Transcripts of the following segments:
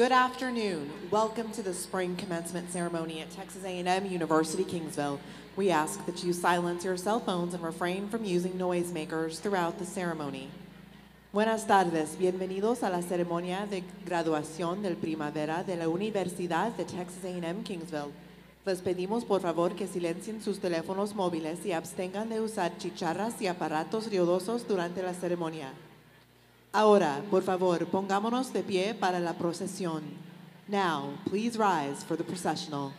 Good afternoon. Welcome to the spring commencement ceremony at Texas A&M University Kingsville. We ask that you silence your cell phones and refrain from using noisemakers throughout the ceremony. Buenas tardes. Bienvenidos a la ceremonia de graduación del primavera de la Universidad de Texas A&M Kingsville. Les pedimos por favor que silencien sus teléfonos móviles y abstengan de usar chicharras y aparatos ruidosos durante la ceremonia. Ahora, por favor, pongámonos de pie para la procesión. Now, please rise for the processional.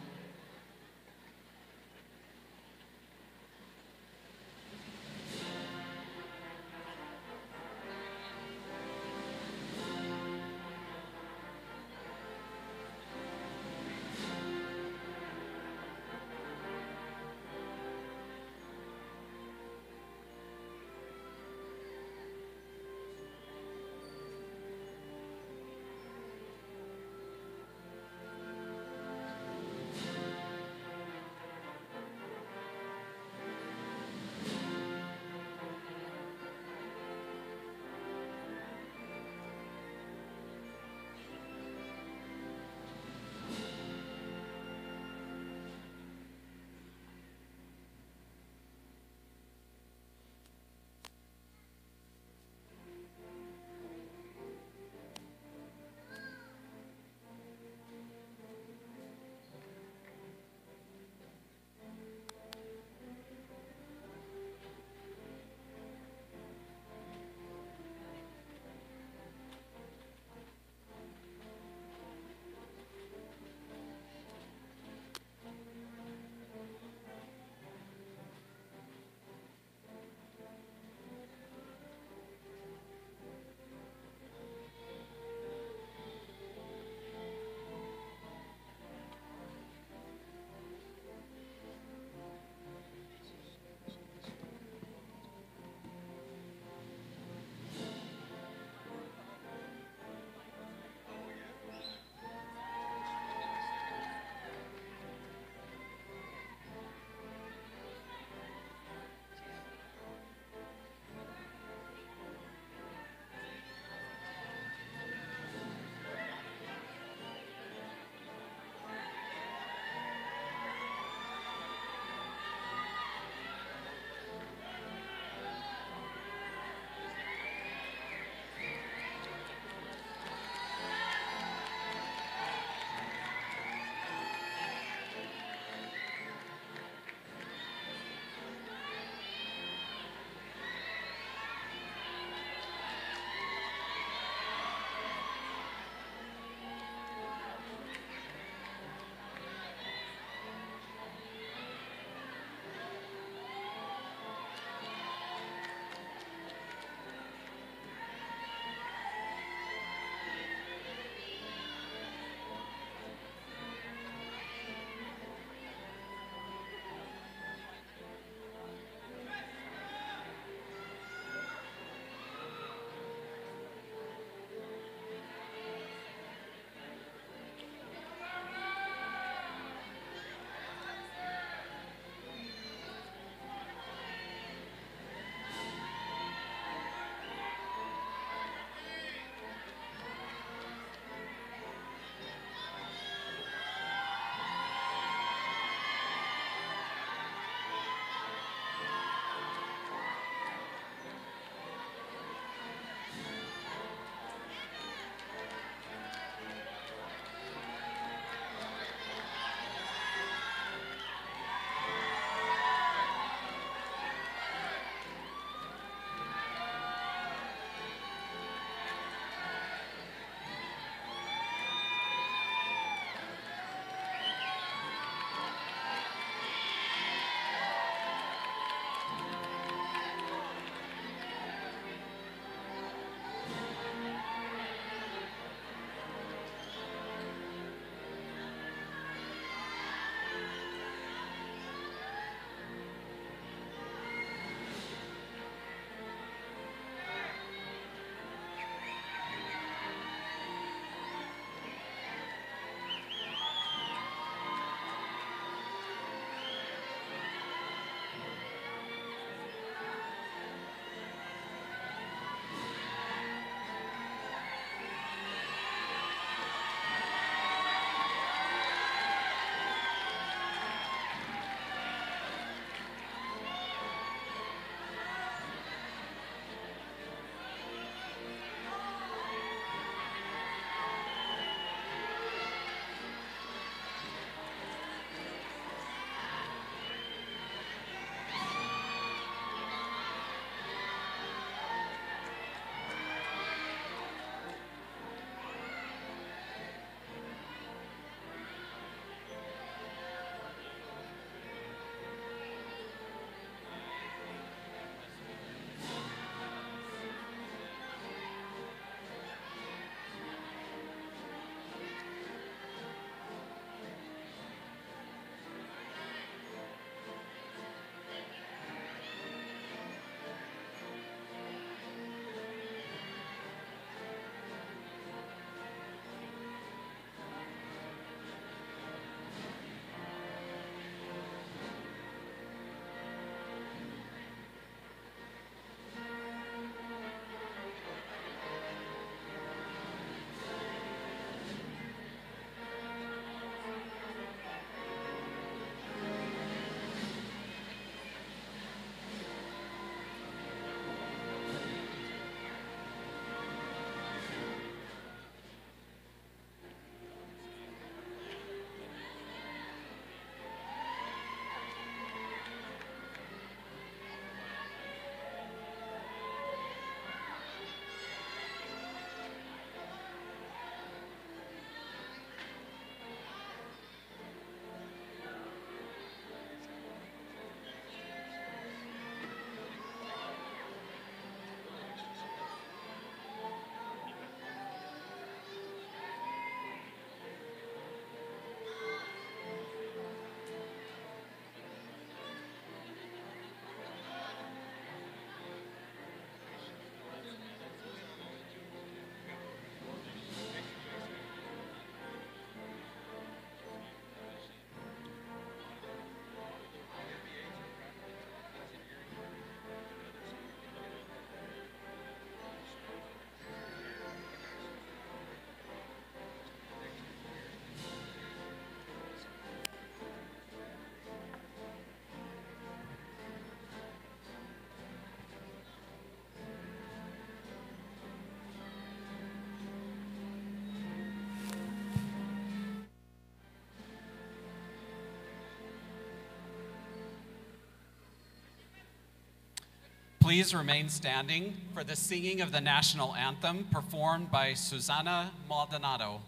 Please remain standing for the singing of the national anthem performed by Susana Maldonado.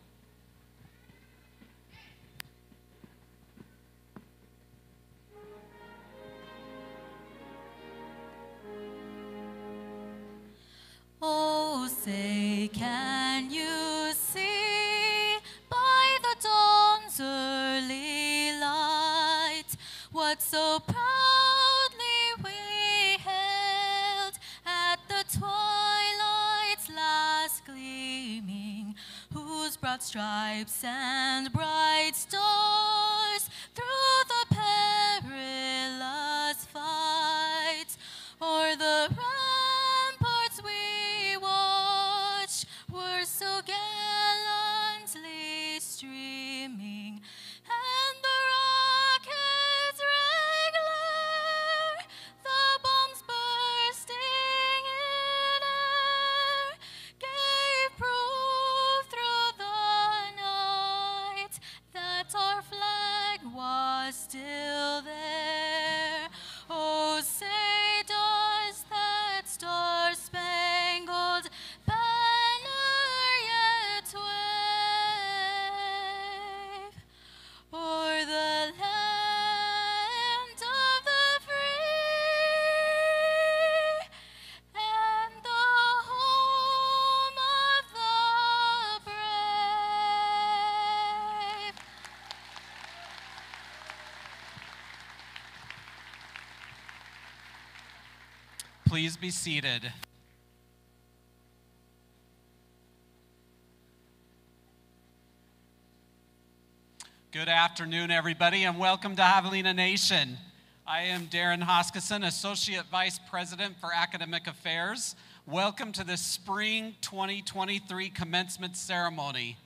Please be seated. Good afternoon, everybody, and welcome to Javelina Nation. I am Darren Hoskison, Associate Vice President for Academic Affairs. Welcome to the Spring 2023 Commencement Ceremony.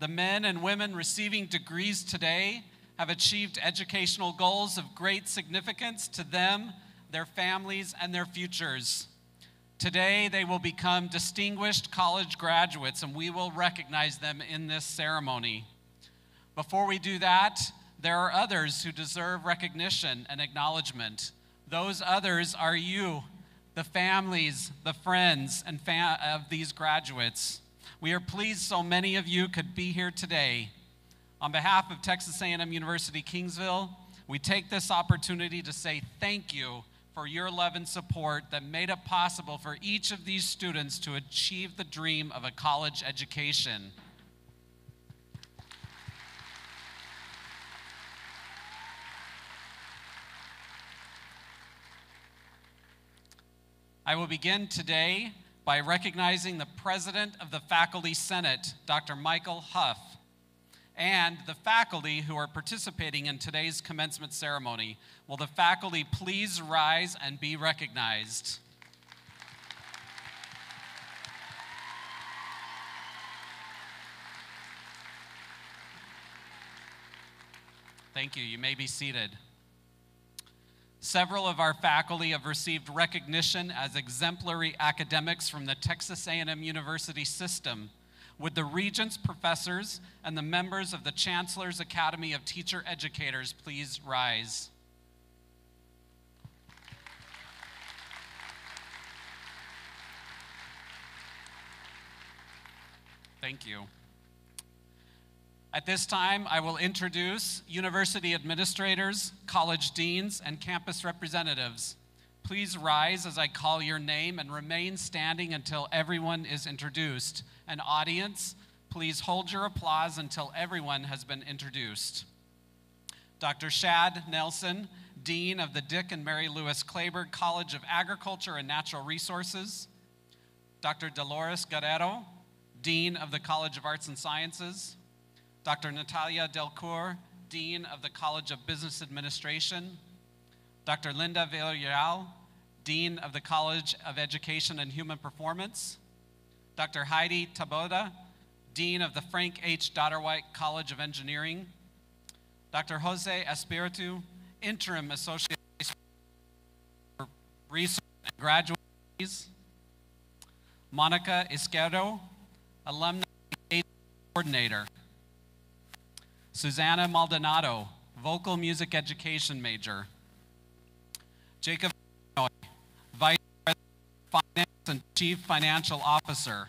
The men and women receiving degrees today have achieved educational goals of great significance to them, their families, and their futures. Today, they will become distinguished college graduates, and we will recognize them in this ceremony. Before we do that, there are others who deserve recognition and acknowledgement. Those others are you, the families, the friends, and of these graduates. We are pleased so many of you could be here today. On behalf of Texas A&M University Kingsville, we take this opportunity to say thank you for your love and support that made it possible for each of these students to achieve the dream of a college education. I will begin today by recognizing the President of the Faculty Senate, Dr. Michael Huff, and the faculty who are participating in today's commencement ceremony. Will the faculty please rise and be recognized? Thank you. You may be seated. Several of our faculty have received recognition as exemplary academics from the Texas A&M University system. Would the regents, professors, and the members of the Chancellor's Academy of Teacher Educators please rise? Thank you. At this time, I will introduce university administrators, college deans, and campus representatives. Please rise as I call your name and remain standing until everyone is introduced. An audience, please hold your applause until everyone has been introduced. Dr. Shad Nelson, Dean of the Dick and Mary Lewis Kleberg College of Agriculture and Natural Resources. Dr. Dolores Guerrero, Dean of the College of Arts and Sciences. Dr. Natalia Delcoure, Dean of the College of Business Administration, Dr. Linda Villarreal, Dean of the College of Education and Human Performance, Dr. Heidi Taboada, Dean of the Frank H. Dotterweich College of Engineering, Dr. Jose Espiritu, Interim Associate for Research and Graduate Studies, Monica Izquierdo, Alumni Coordinator, Susanna Maldonado, vocal music education major. Jacob Vice Finance and Chief Financial Officer.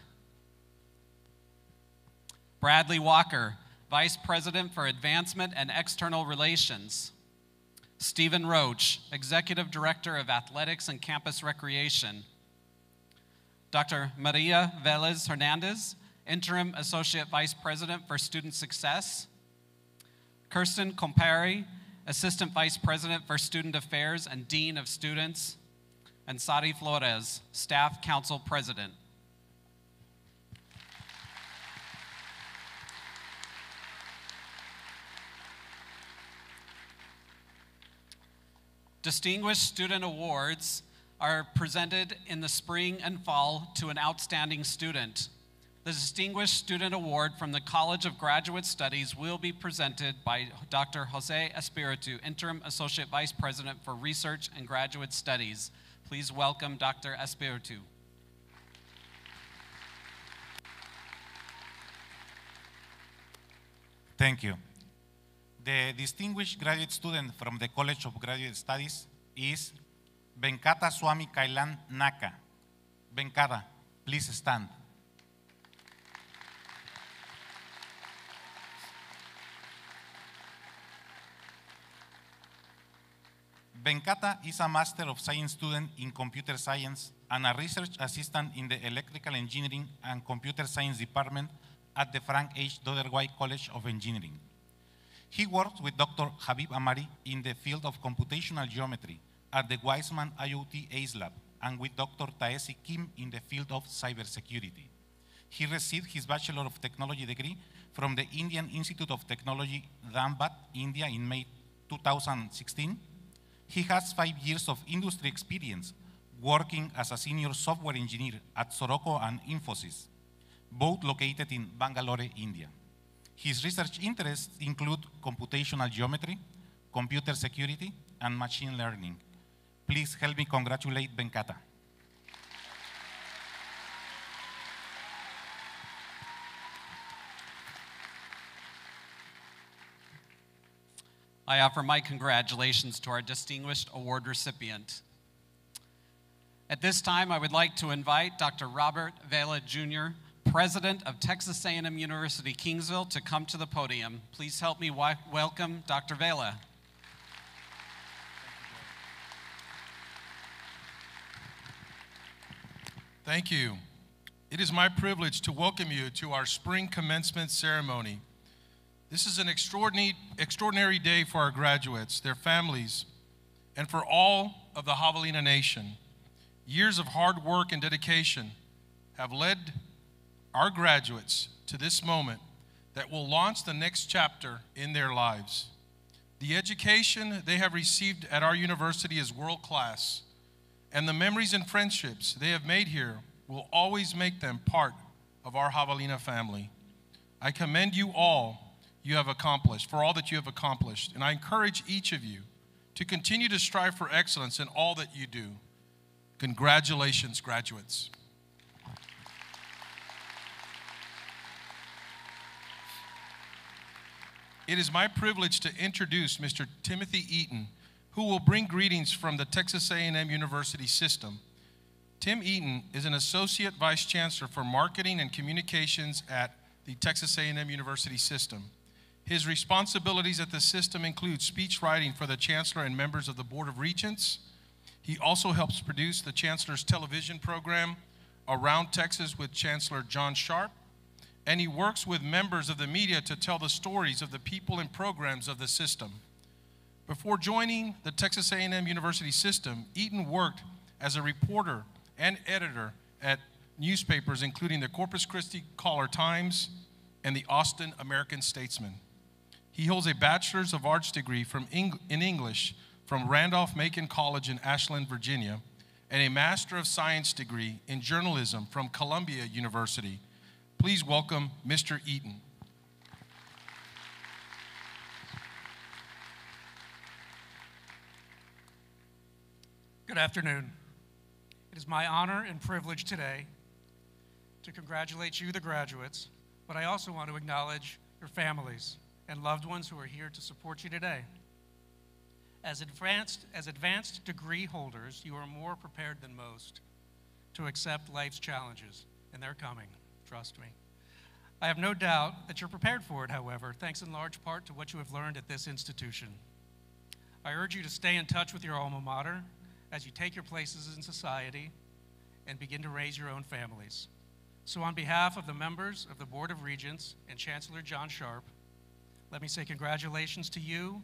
Bradley Walker, Vice President for Advancement and External Relations. Stephen Roach, Executive Director of Athletics and Campus Recreation. Dr. Maria Velez Hernandez, Interim Associate Vice President for Student Success. Kirsten Compary, Assistant Vice President for Student Affairs and Dean of Students. And Sadi Flores, Staff Council President. Distinguished Student Awards are presented in the spring and fall to an outstanding student. The Distinguished Student Award from the College of Graduate Studies will be presented by Dr. Jose Espiritu, Interim Associate Vice President for Research and Graduate Studies. Please welcome Dr. Espiritu. Thank you. The distinguished graduate student from the College of Graduate Studies is Venkata Swami Kailan Naka. Venkata, please stand. Venkata is a Master of Science student in Computer Science and a research assistant in the Electrical Engineering and Computer Science Department at the Frank H. Dotterweich College of Engineering. He works with Dr. Habib Ammari in the field of computational geometry at the Weizmann IoT ACE Lab and with Dr. Taesi Kim in the field of cybersecurity. He received his Bachelor of Technology degree from the Indian Institute of Technology, Dhanbad, India in May 2016. He has five years of industry experience working as a senior software engineer at Soroco and Infosys, both located in Bangalore, India. His research interests include computational geometry, computer security, and machine learning. Please help me congratulate Venkata. I offer my congratulations to our distinguished award recipient. At this time, I would like to invite Dr. Robert Vela Jr., President of Texas A&M University Kingsville, to come to the podium. Please help me welcome Dr. Vela. Thank you. It is my privilege to welcome you to our spring commencement ceremony. This is an extraordinary, extraordinary day for our graduates, their families, and for all of the Javelina Nation. Years of hard work and dedication have led our graduates to this moment that will launch the next chapter in their lives. The education they have received at our university is world class, and the memories and friendships they have made here will always make them part of our Javelina family. I commend you all you have accomplished, for all that you have accomplished, and I encourage each of you to continue to strive for excellence in all that you do. Congratulations, graduates. It is my privilege to introduce Mr. Timothy Eaton, who will bring greetings from the Texas A&M University system. Tim Eaton is an associate vice chancellor for marketing and communications at the Texas A&M University system. His responsibilities at the system include speech writing for the chancellor and members of the Board of Regents. He also helps produce the chancellor's television program, Around Texas with Chancellor John Sharp, and he works with members of the media to tell the stories of the people and programs of the system. Before joining the Texas A&M University system, Eaton worked as a reporter and editor at newspapers including the Corpus Christi Caller Times and the Austin American Statesman. He holds a Bachelor's of Arts degree from Eng- in English from Randolph Macon College in Ashland, Virginia, and a Master of Science degree in journalism from Columbia University. Please welcome Mr. Eaton. Good afternoon. It is my honor and privilege today to congratulate you, the graduates, but I also want to acknowledge your families and loved ones who are here to support you today. As advanced, as advanced degree holders, you are more prepared than most. to accept life's challenges, and they're coming, trust me. I have no doubt that you're prepared for it, however, thanks in large part to what you have learned at this institution. I urge you to stay in touch with your alma mater as you take your places in society and begin to raise your own families. So, on behalf of the members of the Board of Regents and Chancellor John Sharp, let me say congratulations to you,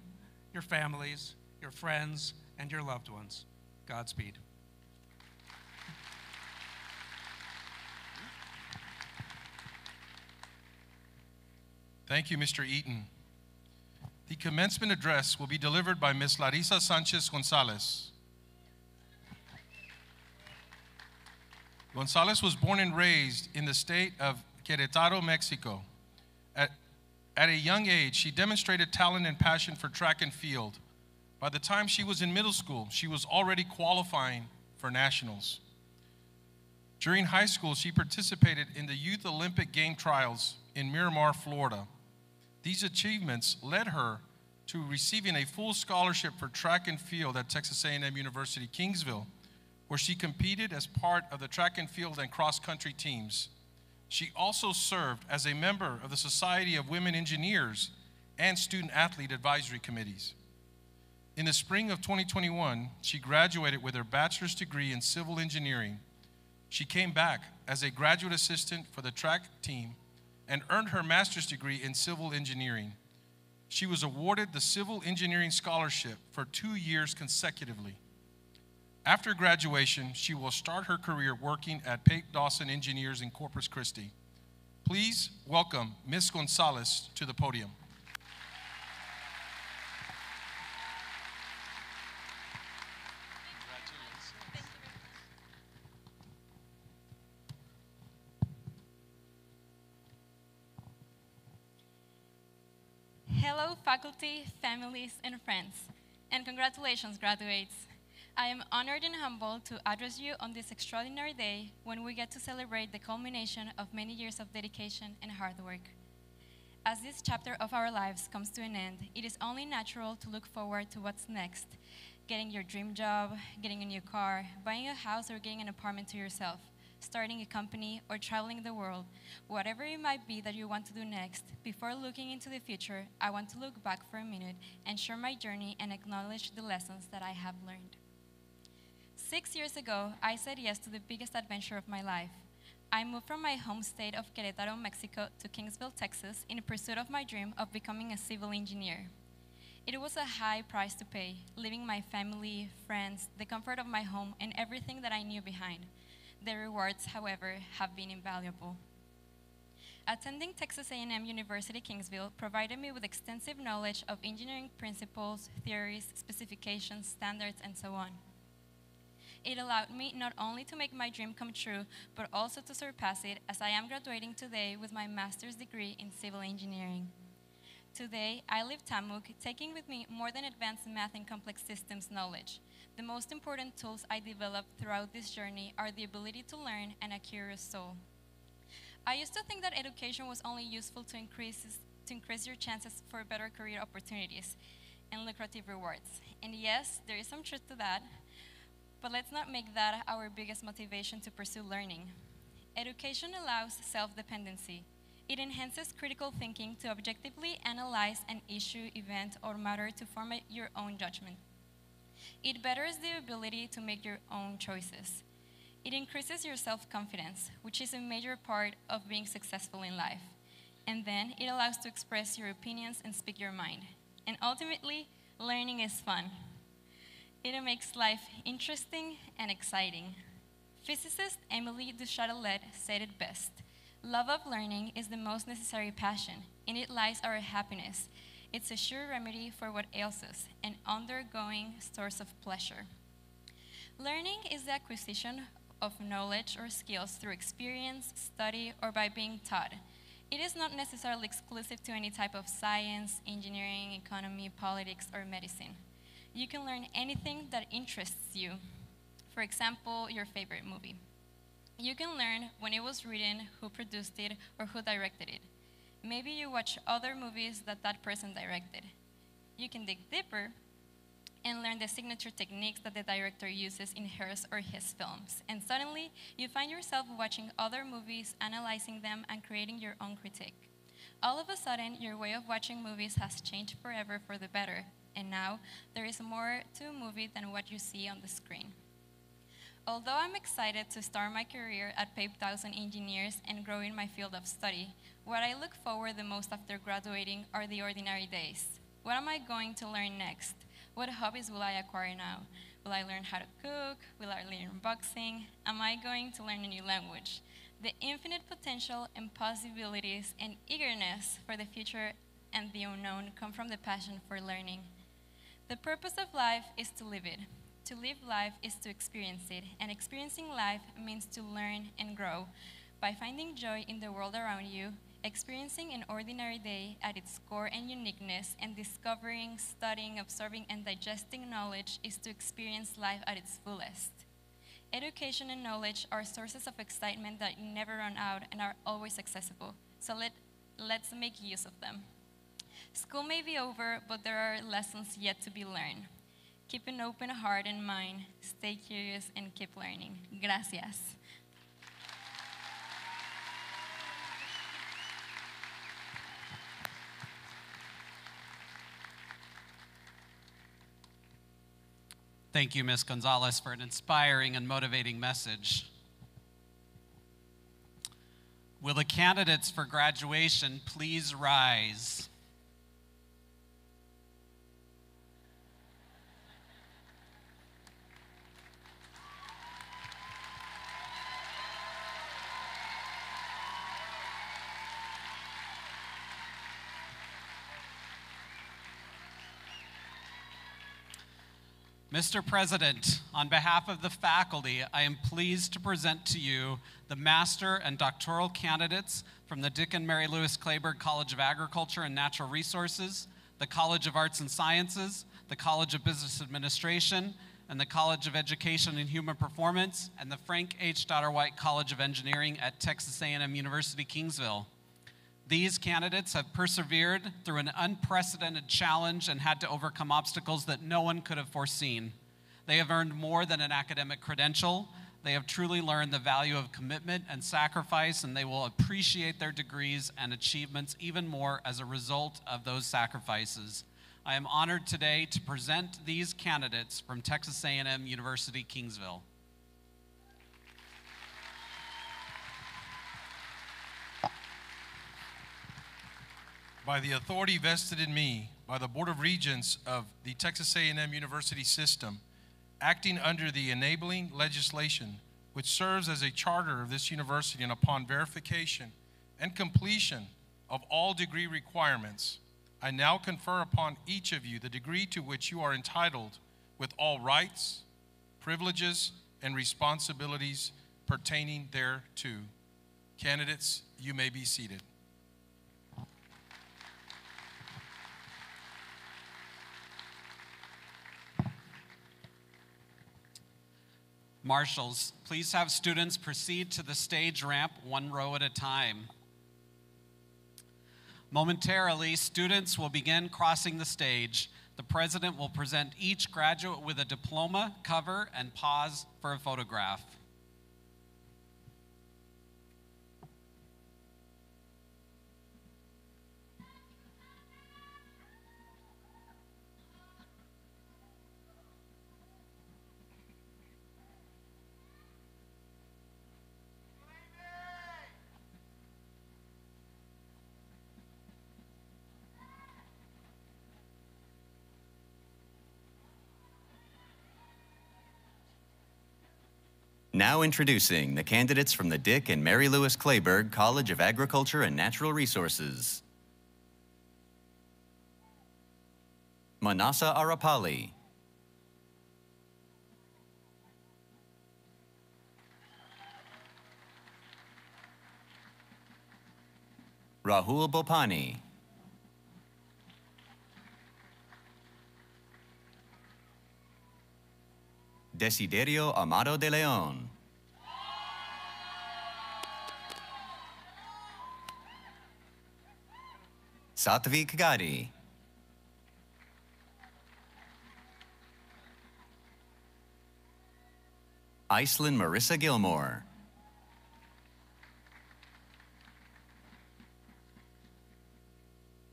your families, your friends, and your loved ones. Godspeed. Thank you, Mr. Eaton. The commencement address will be delivered by Ms. Larissa Sanchez Gonzalez. Gonzalez was born and raised in the state of Querétaro, Mexico. At, at a young age, she demonstrated talent and passion for track and field. By the time she was in middle school, she was already qualifying for nationals. During high school, she participated in the Youth Olympic Game Trials in Miramar, Florida. These achievements led her to receiving a full scholarship for track and field at Texas A&M University Kingsville, where she competed as part of the track and field and cross country teams. She also served as a member of the Society of Women Engineers and student athlete advisory committees. In the spring of 2021, she graduated with her bachelor's degree in civil engineering. She came back as a graduate assistant for the track team and earned her master's degree in civil engineering. She was awarded the Civil Engineering Scholarship for two years consecutively. After graduation, she will start her career working at Pape Dawson Engineers in Corpus Christi. Please welcome Ms. Gonzalez to the podium. Hello, faculty, families, and friends, and congratulations, graduates. I am honored and humbled to address you on this extraordinary day when we get to celebrate the culmination of many years of dedication and hard work. As this chapter of our lives comes to an end, it is only natural to look forward to what's next getting your dream job, getting a new car, buying a house, or getting an apartment to yourself starting a company, or traveling the world, whatever it might be that you want to do next, before looking into the future, I want to look back for a minute and share my journey and acknowledge the lessons that I have learned. Six years ago, I said yes to the biggest adventure of my life. I moved from my home state of Querétaro, Mexico to Kingsville, Texas in pursuit of my dream of becoming a civil engineer. It was a high price to pay, leaving my family, friends, the comfort of my home, and everything that I knew behind. The rewards, however, have been invaluable. Attending Texas A&M University Kingsville provided me with extensive knowledge of engineering principles, theories, specifications, standards, and so on. It allowed me not only to make my dream come true, but also to surpass it as I am graduating today with my master's degree in civil engineering. Today, I leave Tamuk taking with me more than advanced math and complex systems knowledge, the most important tools I developed throughout this journey are the ability to learn and a curious soul. I used to think that education was only useful to increase, to increase your chances for better career opportunities and lucrative rewards. And yes, there is some truth to that, but let's not make that our biggest motivation to pursue learning. Education allows self-dependency. It enhances critical thinking to objectively analyze an issue, event, or matter to form your own judgment. It betters the ability to make your own choices. It increases your self confidence, which is a major part of being successful in life. And then it allows to express your opinions and speak your mind. And ultimately, learning is fun. It makes life interesting and exciting. Physicist Emily du Châtelet said it best Love of learning is the most necessary passion. In it lies our happiness it's a sure remedy for what ails us, an undergoing source of pleasure. Learning is the acquisition of knowledge or skills through experience, study, or by being taught. It is not necessarily exclusive to any type of science, engineering, economy, politics, or medicine. You can learn anything that interests you. For example, your favorite movie. You can learn when it was written, who produced it, or who directed it. Maybe you watch other movies that that person directed. You can dig deeper and learn the signature techniques that the director uses in hers or his films. And suddenly, you find yourself watching other movies, analyzing them, and creating your own critique. All of a sudden, your way of watching movies has changed forever for the better, and now there is more to a movie than what you see on the screen. Although I'm excited to start my career at Pape Dawson Engineers and grow in my field of study, what I look forward the most after graduating are the ordinary days. What am I going to learn next? What hobbies will I acquire now? Will I learn how to cook? Will I learn boxing? Am I going to learn a new language? The infinite potential and possibilities and eagerness for the future and the unknown come from the passion for learning. The purpose of life is to live it. To live life is to experience it, and experiencing life means to learn and grow. By finding joy in the world around you, experiencing an ordinary day at its core and uniqueness, and discovering, studying, absorbing, and digesting knowledge is to experience life at its fullest. Education and knowledge are sources of excitement that never run out and are always accessible. So let, let's make use of them. School may be over, but there are lessons yet to be learned. Keep an open heart and mind. Stay curious and keep learning. Gracias. Thank you, Ms. Gonzalez, for an inspiring and motivating message. Will the candidates for graduation please rise? Mr. President, on behalf of the faculty, I am pleased to present to you the master and doctoral candidates from the Dick and Mary Lewis Kleberg College of Agriculture and Natural Resources, the College of Arts and Sciences, the College of Business Administration, and the College of Education and Human Performance, and the Frank H. White College of Engineering at Texas A&M University, Kingsville. These candidates have persevered through an unprecedented challenge and had to overcome obstacles that no one could have foreseen. They have earned more than an academic credential. They have truly learned the value of commitment and sacrifice, and they will appreciate their degrees and achievements even more as a result of those sacrifices. I am honored today to present these candidates from Texas A&M University, Kingsville. By the authority vested in me by the Board of Regents of the Texas A&M University System, acting under the enabling legislation which serves as a charter of this university and upon verification and completion of all degree requirements, I now confer upon each of you the degree to which you are entitled with all rights, privileges, and responsibilities pertaining thereto. Candidates, you may be seated. Marshals, please have students proceed to the stage ramp one row at a time. Momentarily, students will begin crossing the stage. The president will present each graduate with a diploma, cover, and pause for a photograph. Now introducing the candidates from the Dick and Mary Lewis Kleberg College of Agriculture and Natural Resources. Manasa Arapali. Rahul Bopani. Desiderio Amado de Leon. Satvik Gadi. Iceland Marissa Gilmore.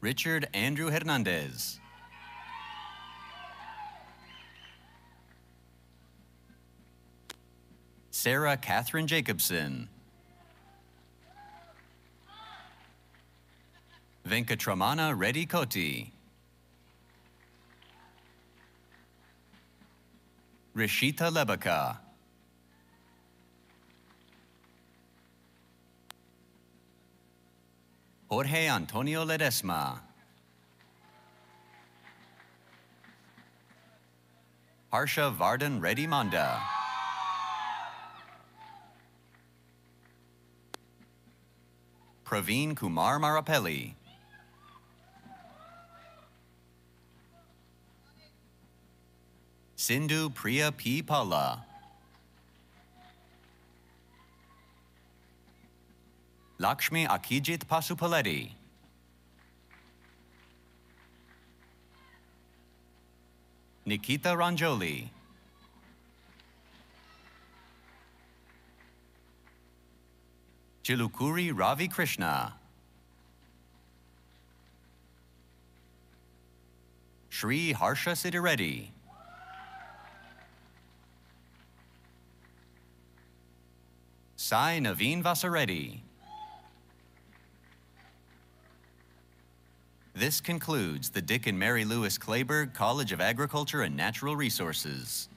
Richard Andrew Hernandez. Sarah Catherine Jacobson. Venkatramana Reddy Koti. Rishita Lebaka. Jorge Antonio Ledesma. Harsha Vardhan Reddy Manda. Praveen Kumar Marapelli. Sindhu Priya P. Palla. Lakshmi Akijit Pasupaletti. Nikita Ranjoli. Chilukuri Ravi Krishna. Sri Harsha Siddhireddy. Sai Naveen Vasareddy. This concludes the Dick and Mary Lewis Kleberg College of Agriculture and Natural Resources.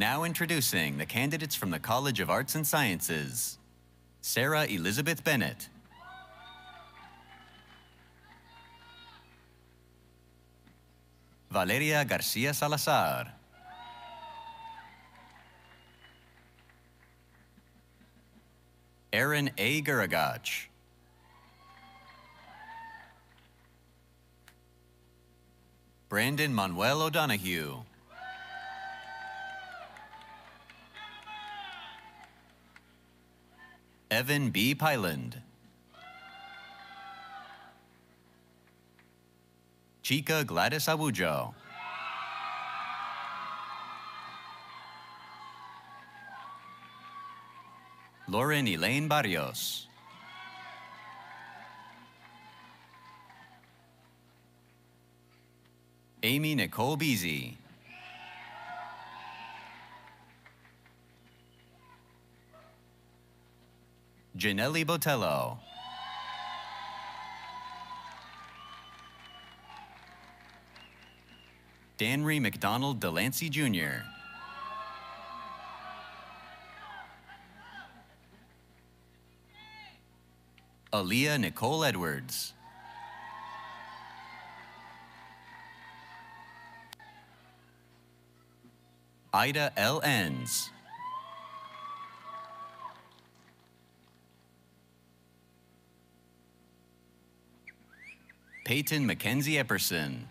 Now introducing the candidates from the College of Arts and Sciences. Sarah Elizabeth Bennett. Valeria Garcia Salazar. Aaron A. Guragach. Brandon Manuel O'Donoghue. Evan B. Pyland. Chica Gladys Awujo. Lauren Elaine Barrios. Amy Nicole Beasy. Janelli Botello. Danry McDonald Delancey Jr. Aaliyah Nicole Edwards. Ida L. Enns. Peyton Mackenzie Epperson.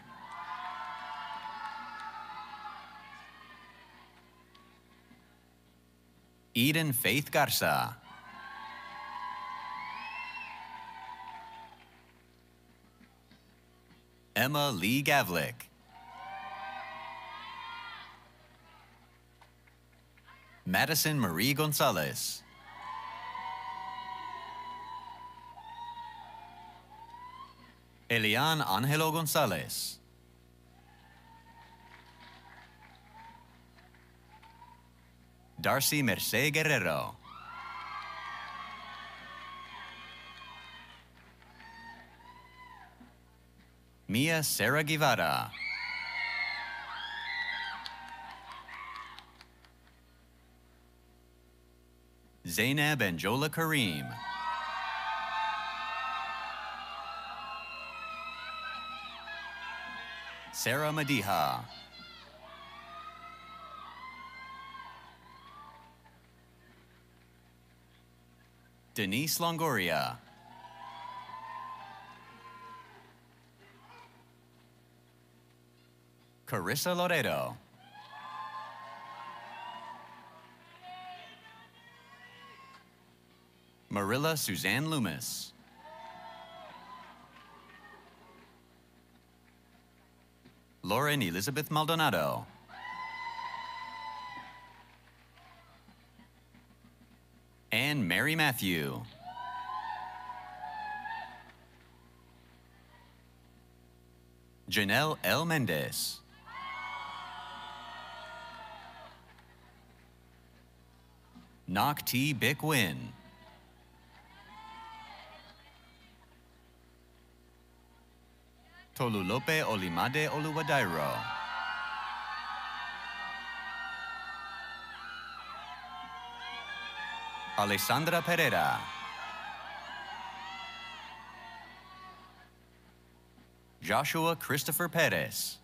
Eden Faith Garza. Emma Lee Gavlik. Madison Marie Gonzalez. Elian Angelo Gonzalez. Darcy Merced Guerrero. Mia Sarah Guevara. Zainab Anjola Kareem. Sarah Madiha. Denise Longoria. Carissa Loredo. Marilla Suzanne Loomis. Lauren Elizabeth Maldonado. Anne Mary Matthew. Janelle L. Mendez. Nok T. Bick. Tolulope Olimade Oluwadairo. Alessandra Pereira. Joshua Christopher Perez.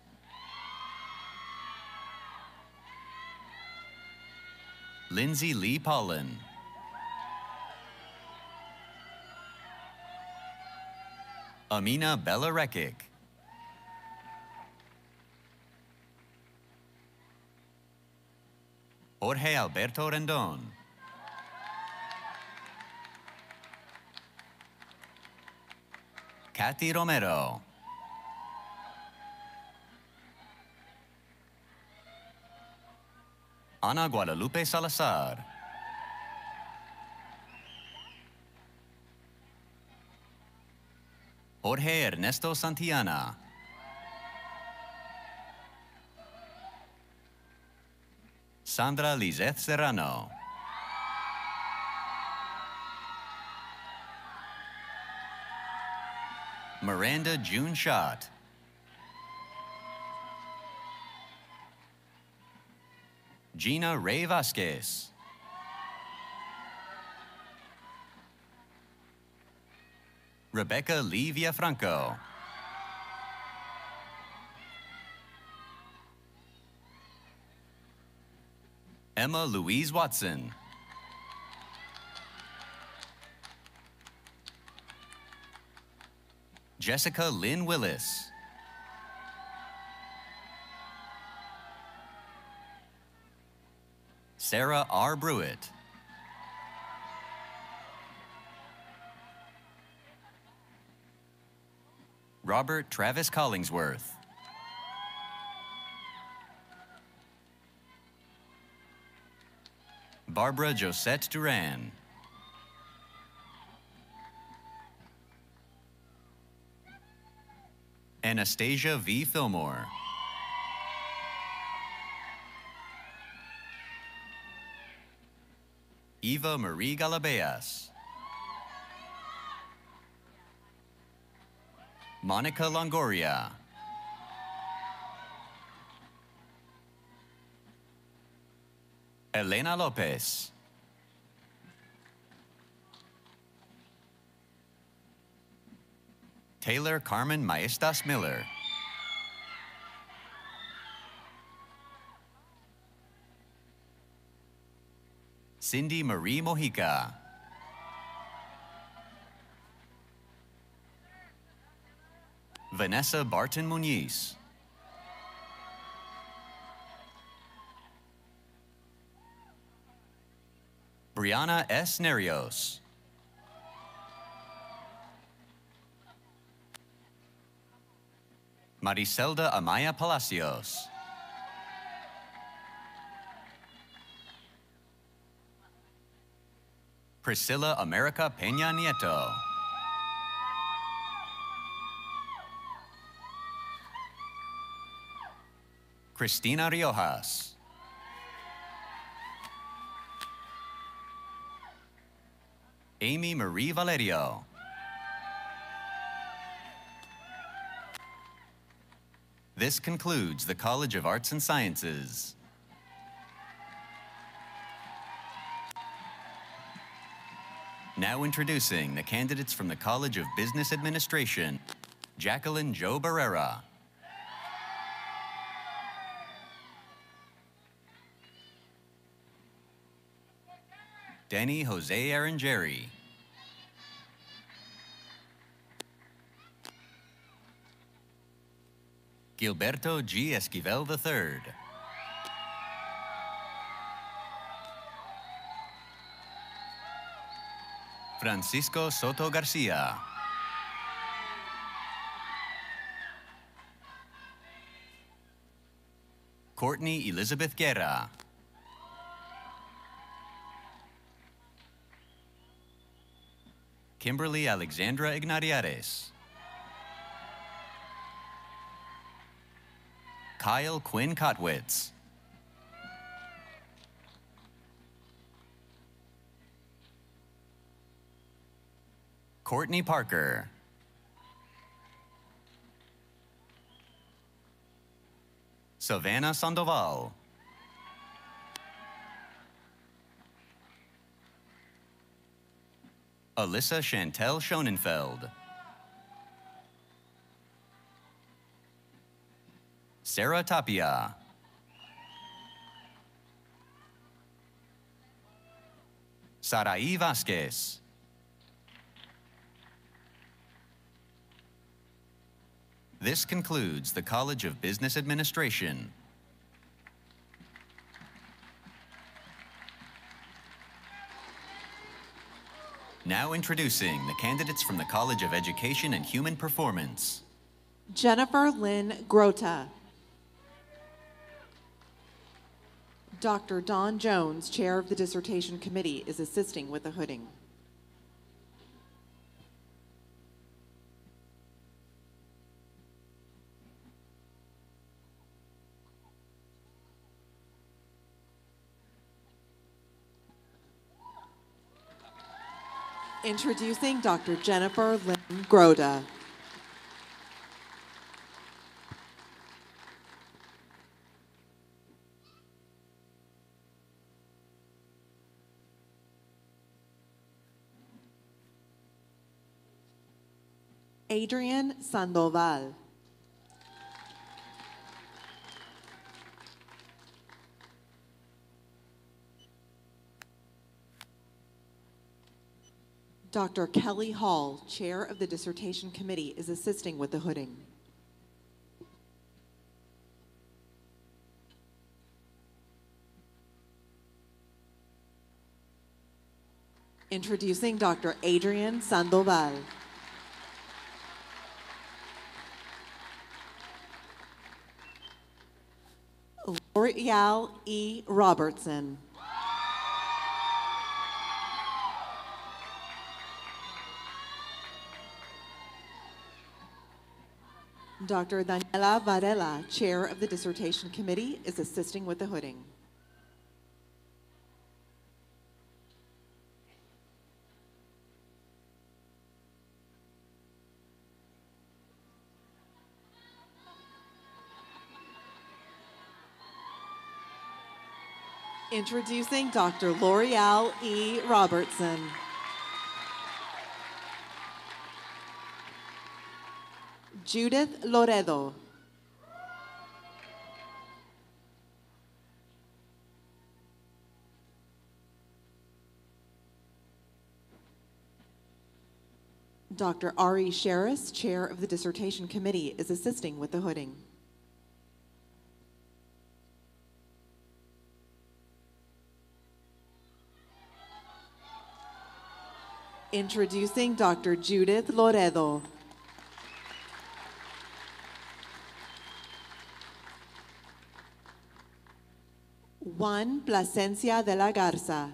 Lindsay Lee Pollen. Amina Bella Rekic. Jorge Alberto Rendon. Kathy Romero. Ana Guadalupe Salazar. Jorge Ernesto Santillana. Sandra Lizeth Serrano. Miranda June Schott. Gina Ray Vasquez. Rebecca Lee Villafranco. Emma Louise Watson. Jessica Lynn Willis. Sarah R. Brewitt. Robert Travis Collingsworth. Barbara Josette Duran. Anastasia V. Fillmore. Eva Marie Galabeas. Monica Longoria. Elena Lopez. Taylor Carmen Maestas Miller. Cindy Marie Mojica. Vanessa Barton Muniz. Brianna S. Nerios. Maricelda Amaya Palacios. Priscilla America Peña Nieto. Cristina Riojas. Amy Marie Valerio. This concludes the College of Arts and Sciences. Now introducing the candidates from the College of Business Administration, Jacqueline Joe Barrera. Danny Jose Arangeri. Gilberto G. Esquivel III. Francisco Soto Garcia. Courtney Elizabeth Guerra. Kimberly Alexandra Ignatiares. Kyle Quinn Kotwitz. Courtney Parker. Savannah Sandoval. Alyssa Chantel Schonenfeld. Sarah Tapia. Sarai Vasquez. This concludes the College of Business Administration. Now introducing the candidates from the College of Education and Human Performance. Jennifer Lynn Grota. Dr. Don Jones, Chair of the Dissertation Committee, is assisting with the hooding. Introducing Dr. Jennifer Lynn Groda. Adrian Sandoval. Dr. Kelly Hall, Chair of the Dissertation Committee, is assisting with the hooding. Introducing Dr. Adrian Sandoval. L'Oreal E. Robertson. Dr. Daniela Varela, Chair of the Dissertation Committee, is assisting with the hooding. Introducing Dr. L'Oreal E. Robertson. Judith Loredo. Dr. Ari Sherris, Chair of the Dissertation Committee, is assisting with the hooding. Introducing Dr. Judith Loredo. Juan Plasencia de la Garza.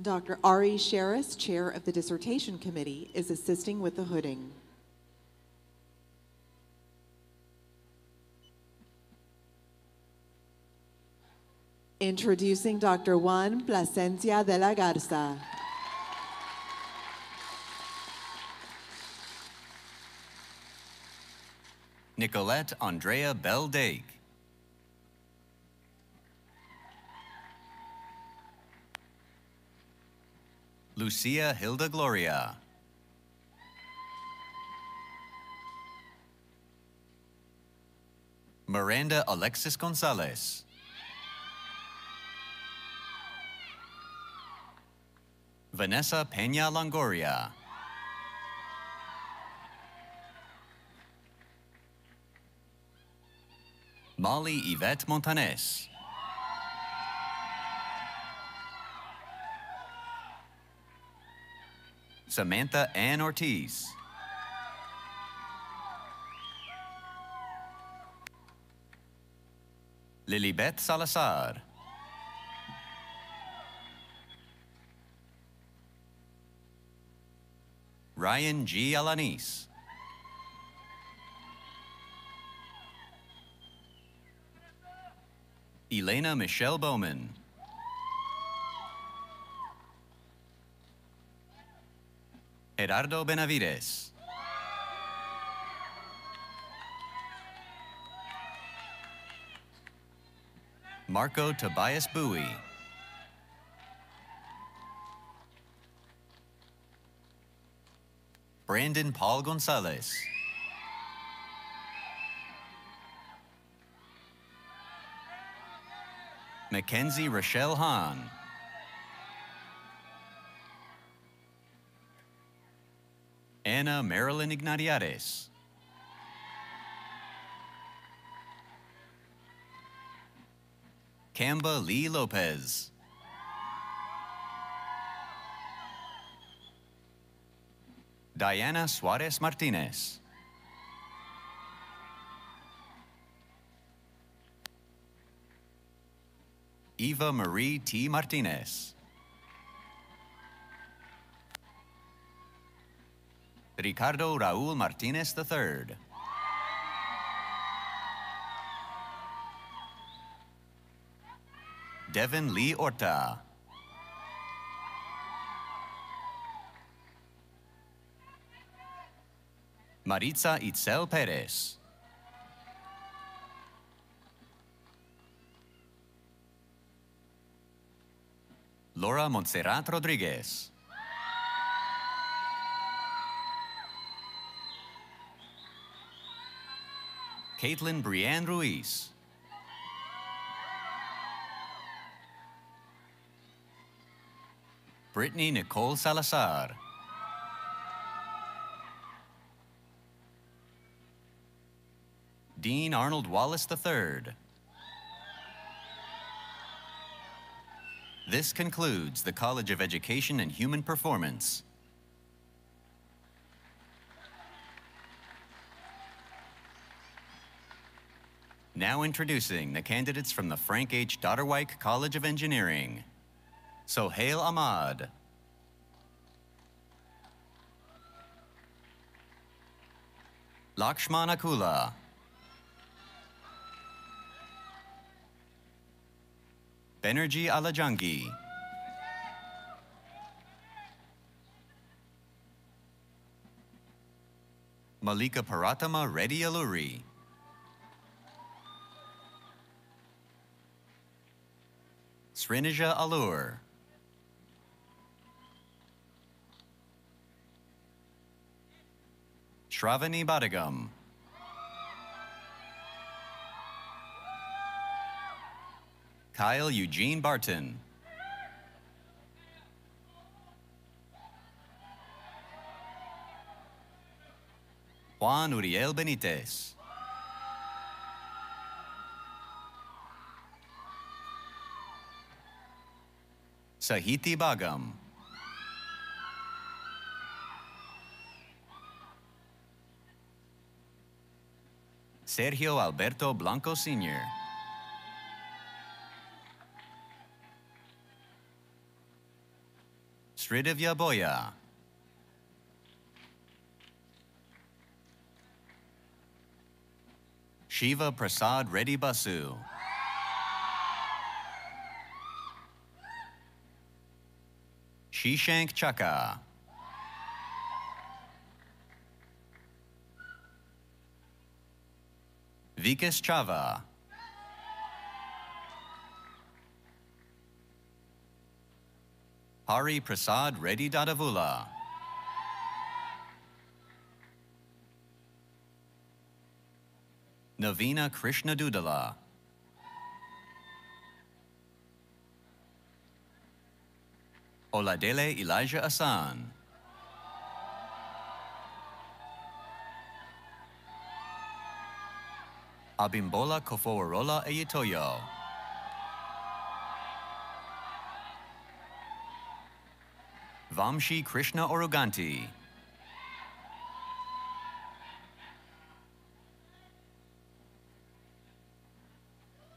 Dr. Ari Sherris, Chair of the Dissertation Committee, is assisting with the hooding. Introducing Dr. Juan Plasencia de la Garza. Nicolette Andrea Bell Lucia Hilda Gloria. Miranda Alexis Gonzalez. Vanessa Peña Longoria. Molly Yvette Montanes. Samantha Ann Ortiz. Lilibeth Salazar. Ryan G. Alanis. Elena Michelle Bowman. Gerardo Benavides. Marco Tobias Bowie. Brandon Paul Gonzalez. Mackenzie Rochelle Hahn. Anna Marilyn Ignatiades. Camba Lee Lopez. Diana Suarez Martinez. Eva Marie T. Martinez. Ricardo Raul Martinez III. Devin Lee Orta. Maritza Itzel Perez. Laura Montserrat Rodriguez. Caitlin Brienne Ruiz. Brittany Nicole Salazar. Dean Arnold Wallace III. This concludes the College of Education and Human Performance. Now introducing the candidates from the Frank H. Dotterweich College of Engineering. Sohail Ahmad. Lakshmana Akula. Benerji Alajangi. Malika Paratama Reddy Aluri. Srinija Allure. Shravani Badagam. Kyle Eugene Barton. Juan Uriel Benitez. Sahiti Bagam. Sergio Alberto Blanco Sr. Sridivya. Shiva Prasad Reddy Basu. Shishank Chaka. Vikas Chava. Hari Prasad Reddy Dadavula. Navina Krishna Dudala. Oladele Elijah Asan. Abimbola Kofowarola Eyitoyo. Vamshi Krishna Oruganti.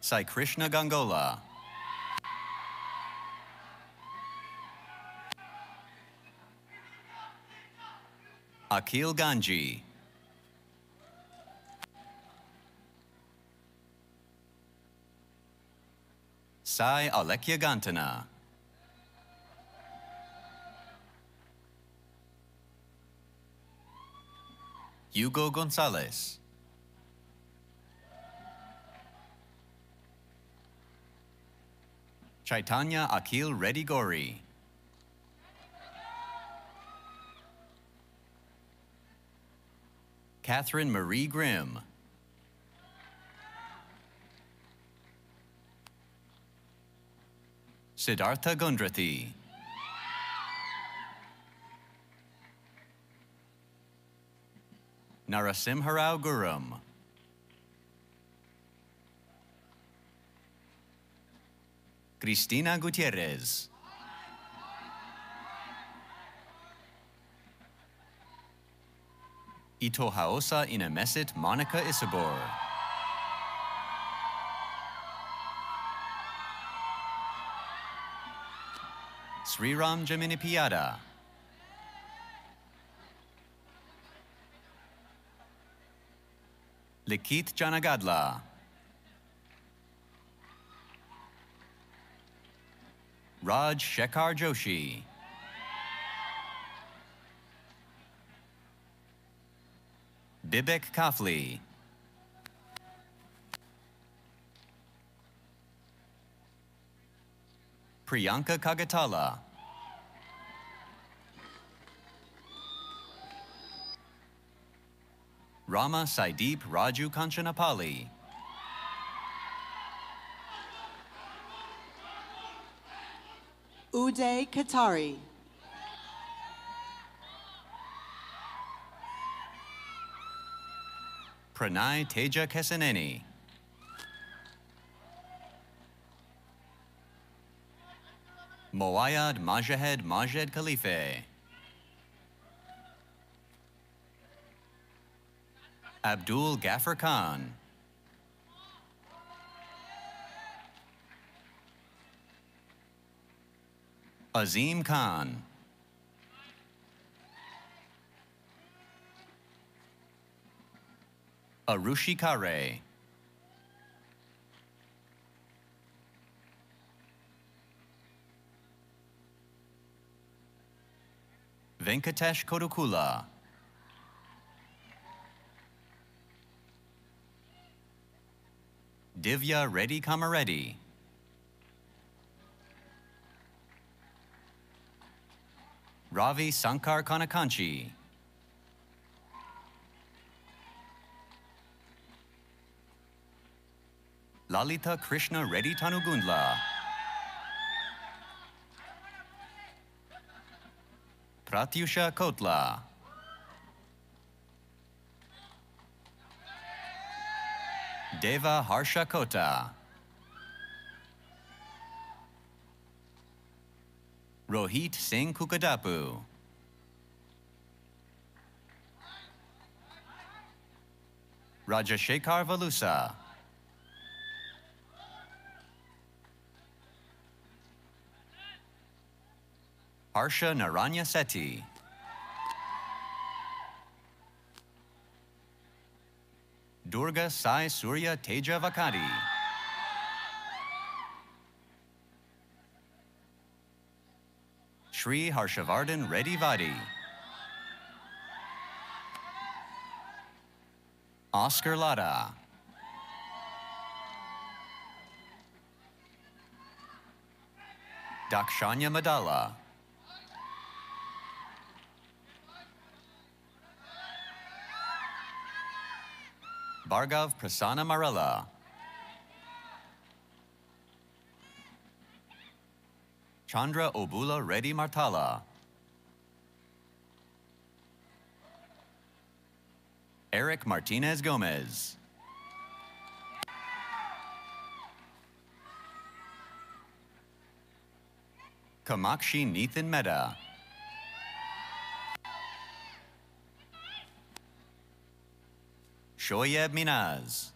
Sai Krishna Gangola. Akil Ganji. Sai Alekya Gantana. Hugo Gonzalez. Chaitanya Akil Reddy Gori. Catherine Marie Grimm. Siddhartha Gundrathi. Narasimharao Gurum. Cristina Gutierrez. Itohaosa Inamesit Monica Isabor. Sriram Jaminipiyada. Likit Janagadla. Raj Shekhar Joshi. Bibek Kafli. Priyanka Kagatala. Rama Saideep Raju Kanchanapali. Uday Katari. Pranay Teja Kesaneni. Moayad Majahed Majed Khalife. Abdul Gaffer Khan. Azim Khan. Arushi Kare. Venkatesh Kodukula. Divya Reddy Kamareddy. Ravi Sankar Kanakanchi. Lalita Krishna Reddy Tanugundla. Pratyusha Kotla. Deva Harsha Kota. Rohit Singh Kukadapu. Rajashekar Valusa. Harsha Naranya Seti. Durga Sai Surya Teja Vakati. Shri Harshavardhan Reddy Vadi. Oscar Lada. Dakshanya Madala. Bhargav Prasanna Marella. Chandra Obula Reddy Martala. Eric Martinez Gomez. Kamakshi Nathan Mehta. Shoyeb Minaz.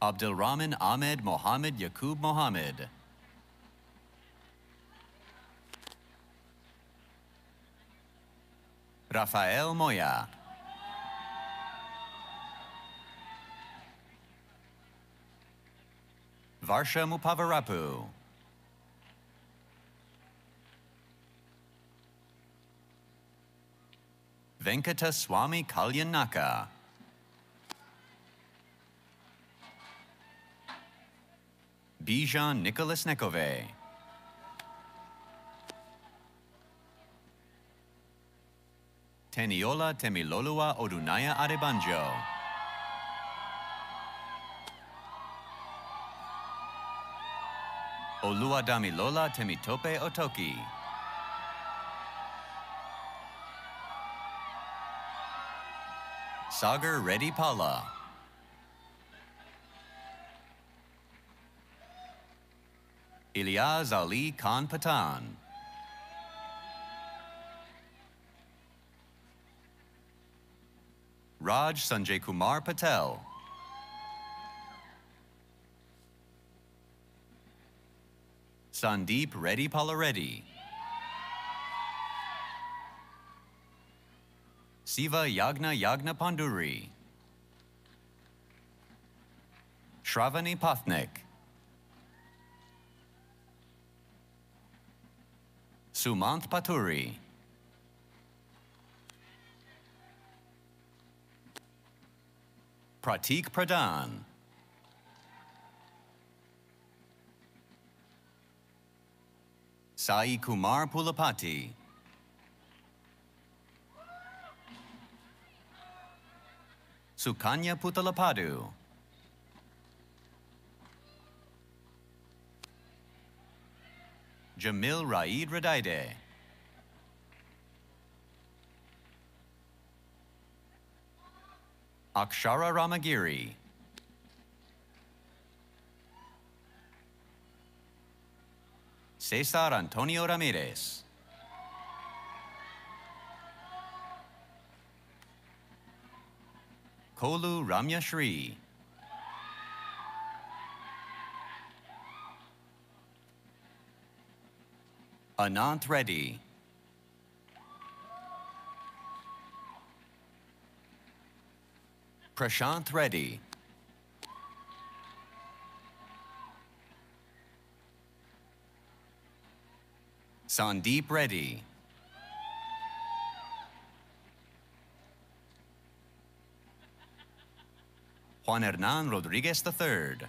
Abdulrahman Ahmed Mohammed Yaqub Mohammed. Rafael Moya. Varsha Mupavarapu. Venkata Swami Kalyanaka. Bijan Nicholas Nekove. Teniola Temilolua Odunaya Adebanjo. Oluwadamilola Temitope Otoki. Sagar Reddy Pala. Ilyas Ali Khan Patan. Raj Sanjay Kumar Patel. Sandeep Reddy Palareddy. Siva Yagna Yagna Panduri. Shravani Pathnik. Sumant Paturi. Pratik Pradhan. Sai Kumar Pulapati. Sukanya Putalapadu. Jamil Raid Radaide. Akshara Ramagiri. Cesar Antonio Ramirez. Kolu Ramya Shri. Anant Reddy. Prashant Reddy. Sandeep Reddy. Juan Hernan Rodriguez III.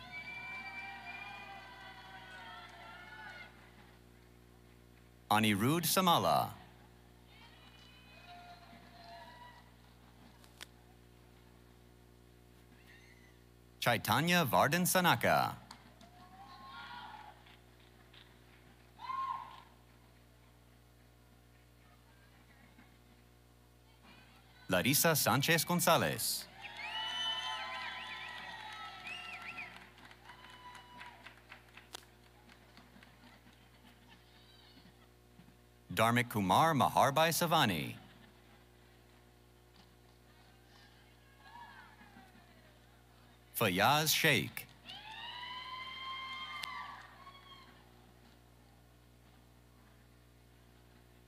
Anirudh Samala. Chaitanya Vardhan Sanaka. Larissa Sanchez Gonzalez. Dharmik Kumar Maharbai Savani. Fayaz Sheikh.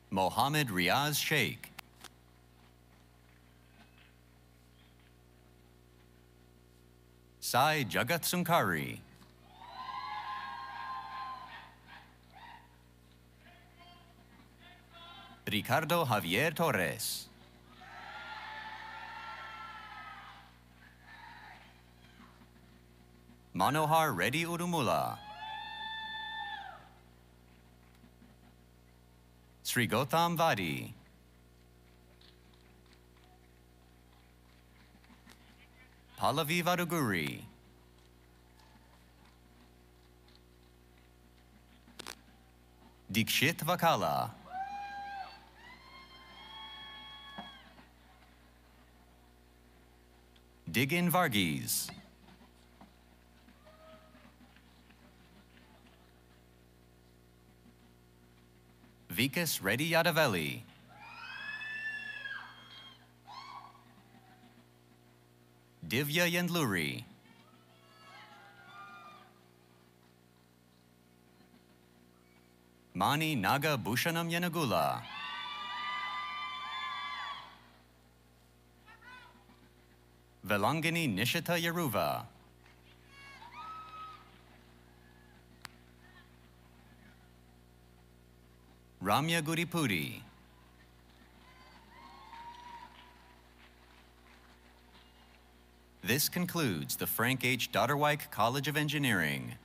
Mohammed Riaz Sheikh. Sai Jagat Sunkari. Ricardo Javier Torres. Manohar Reddy Urumula. Sri Gautam Vadi. Pallavi Vaduguri. Dikshit Vakala. Digin Varghese. Vikas Reddy Yadavelli. Divya Yendluri. Mani Naga Bhushanam Yanagula. Velangini Nishita Yaruva. Ramya Guripudi. This concludes the Frank H. Dotterweich College of Engineering.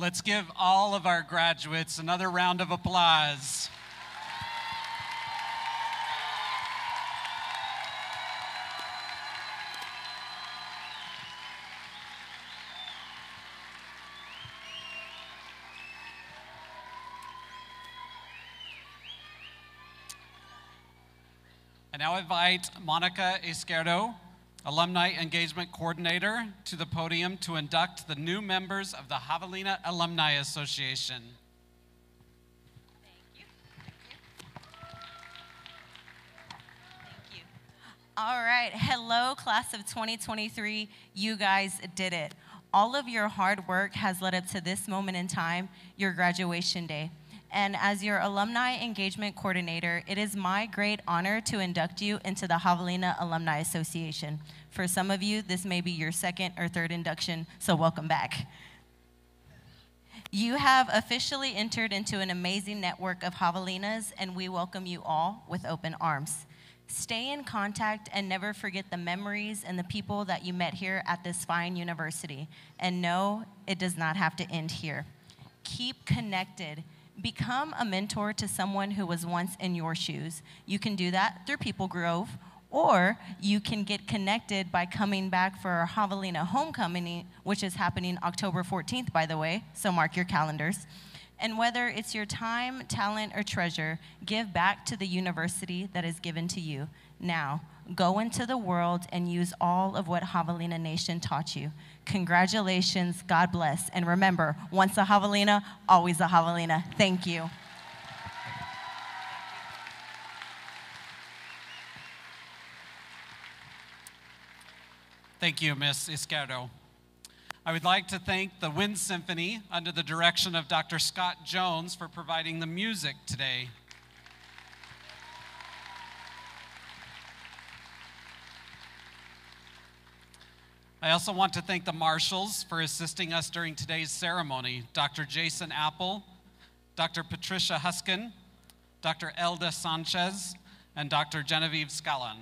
Let's give all of our graduates another round of applause. I now invite Monica Izquierdo, Alumni Engagement Coordinator, to the podium to induct the new members of the Javelina Alumni Association. Thank you. Thank you. All right. Hello, class of 2023. You guys did it. All of your hard work has led up to this moment in time, your graduation day. And as your alumni engagement coordinator, it is my great honor to induct you into the Javelina Alumni Association. For some of you, this may be your second or third induction, so welcome back. You have officially entered into an amazing network of javelinas, and we welcome you all with open arms. Stay in contact and never forget the memories and the people that you met here at this fine university. And no, it does not have to end here. Keep connected. Become a mentor to someone who was once in your shoes. You can do that through PeopleGrove, or you can get connected by coming back for our Javelina Homecoming, which is happening October 14th, by the way, so mark your calendars. And whether it's your time, talent, or treasure, give back to the university that is given to you. Now, go into the world and use all of what Javelina Nation taught you. Congratulations, God bless. And remember, once a Javelina, always a Javelina. Thank you. Thank you, Ms. Izquierdo. I would like to thank the Wind Symphony under the direction of Dr. Scott Jones for providing the music today. I also want to thank the marshals for assisting us during today's ceremony Dr. Jason Apple, Dr. Patricia Huskin, Dr. Elda Sanchez, and Dr. Genevieve Scallon.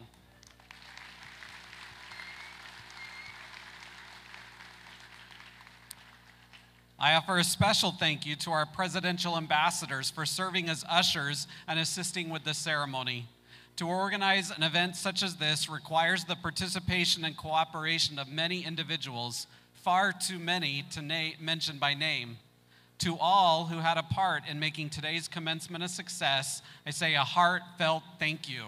I offer a special thank you to our presidential ambassadors for serving as ushers and assisting with the ceremony. To organize an event such as this requires the participation and cooperation of many individuals, far too many to na- mention by name. To all who had a part in making today's commencement a success, I say a heartfelt thank you.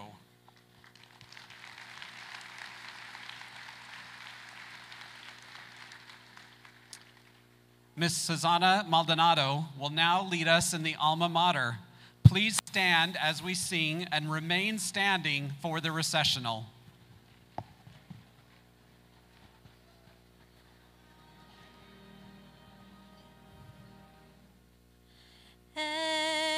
Ms. Susanna Maldonado will now lead us in the alma mater. Please stand as we sing and remain standing for the recessional. Hey.